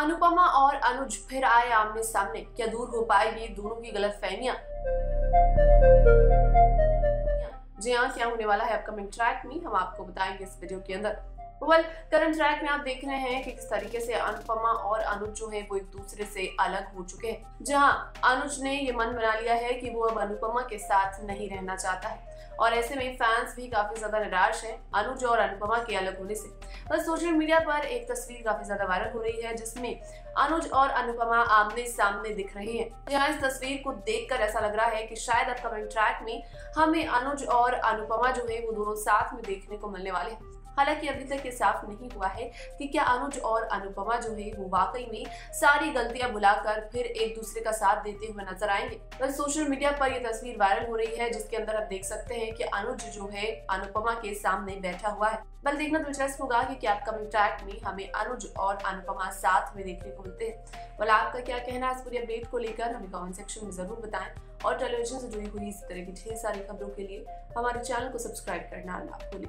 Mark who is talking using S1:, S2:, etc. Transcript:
S1: अनुपमा और अनुज फिर आए आमने सामने। क्या दूर हो पाएगी दोनों की गलत फहमिया? जी हाँ क्या होने वाला है अपकमिंग ट्रैक में? हम आपको बताएँगे इस वीडियो के अंदर। वेल करंट ट्रैक में आप देख रहे हैं कि किस तरीके से अनुपमा और अनुज जो है वो एक दूसरे से अलग हो चुके हैं। जहाँ अनुज ने ये मन बना लिया है कि वो अब अनुपमा के साथ नहीं रहना चाहता है। और ऐसे में फैंस भी काफ़ी ज़्यादा निराश है अनुज और अनुपमा के अलग होने से। बस सोशल मीडिया पर एक तस्वीर काफ़ी ज़्यादा वायरल हो रही है, जिसमें अनुज और अनुपमा आमने सामने दिख रहे हैं। जहाँ इस तस्वीर को देखकर ऐसा लग रहा है कि शायद अपकमिंग ट्रैक में हमें अनुज और अनुपमा जो है वो दोनों साथ में देखने को मिलने वाले हैं। हालाँकि अभी तक ये साफ़ नहीं हुआ है कि क्या अनुज और अनुपमा जो है, वो वाकई में सारी गलतियाँ बुलाकर फिर एक दूसरे का साथ देते हुए नज़र आएँगे। बस सोशल मीडिया पर ये तस्वीर वायरल हो रही है, जिसके अंदर आप देख सकते हैं कि अनुज जो है, अनुपमा के सामने बैठा हुआ है। बल देखना दिलचस्प होगा कि क्या अपकमिंग ट्रैक में हमें अनुज और अनुपमा साथ में देखने को मिलते हैं। बल आपका क्या कहना है इस पूरी अपडेट को लेकर? हमें कमेंट सेक्शन में ज़रूर बताएँ। और टेलीविज़न से जुड़ी हुई इस तरह की ढेर सारी खबरों के लिए हमारे चैनल को सब्सक्राइब करना ना भूलें।